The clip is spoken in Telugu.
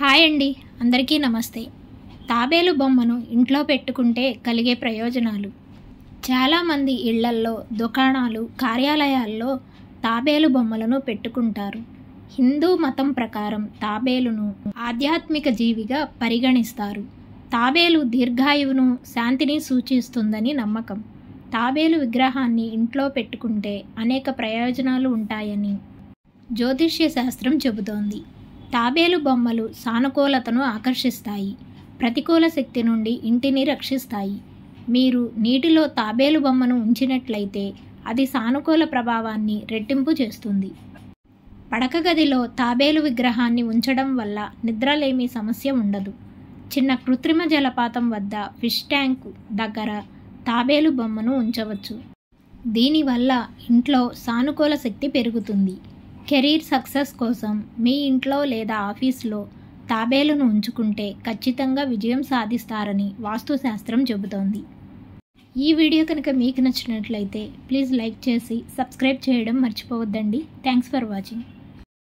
హాయ్ అండి. అందరికీ నమస్తే. తాబేలు బొమ్మను ఇంట్లో పెట్టుకుంటే కలిగే ప్రయోజనాలు. చాలామంది ఇళ్ళల్లో దుకాణాలు కార్యాలయాల్లో తాబేలు బొమ్మలను పెట్టుకుంటారు. హిందూ మతం ప్రకారం తాబేలును ఆధ్యాత్మిక జీవిగా పరిగణిస్తారు. తాబేలు దీర్ఘాయువును శాంతిని సూచిస్తుందని నమ్మకం. తాబేలు విగ్రహాన్ని ఇంట్లో పెట్టుకుంటే అనేక ప్రయోజనాలు ఉంటాయని జ్యోతిష్య శాస్త్రం చెబుతోంది. తాబేలు బొమ్మలు సానుకూలతను ఆకర్షిస్తాయి. ప్రతికూల శక్తి నుండి ఇంటిని రక్షిస్తాయి. మీరు నీటిలో తాబేలు బొమ్మను ఉంచినట్లయితే అది సానుకూల ప్రభావాన్ని రెట్టింపు చేస్తుంది. పడక గదిలో తాబేలు విగ్రహాన్ని ఉంచడం వల్ల నిద్రలేమి సమస్య ఉండదు. చిన్న కృత్రిమ జలపాతం వద్ద ఫిష్ ట్యాంక్ దగ్గర తాబేలు బొమ్మను ఉంచవచ్చు. దీనివల్ల ఇంట్లో సానుకూల శక్తి పెరుగుతుంది. కెరీర్ సక్సెస్ కోసం మీ ఇంట్లో లేదా ఆఫీస్లో తాబేలును ఉంచుకుంటే ఖచ్చితంగా విజయం సాధిస్తారని వాస్తుశాస్త్రం చెబుతోంది. ఈ వీడియో కనుక మీకు నచ్చినట్లయితే ప్లీజ్ లైక్ చేసి సబ్స్క్రైబ్ చేయడం మర్చిపోవద్దండి. Thanks for watching.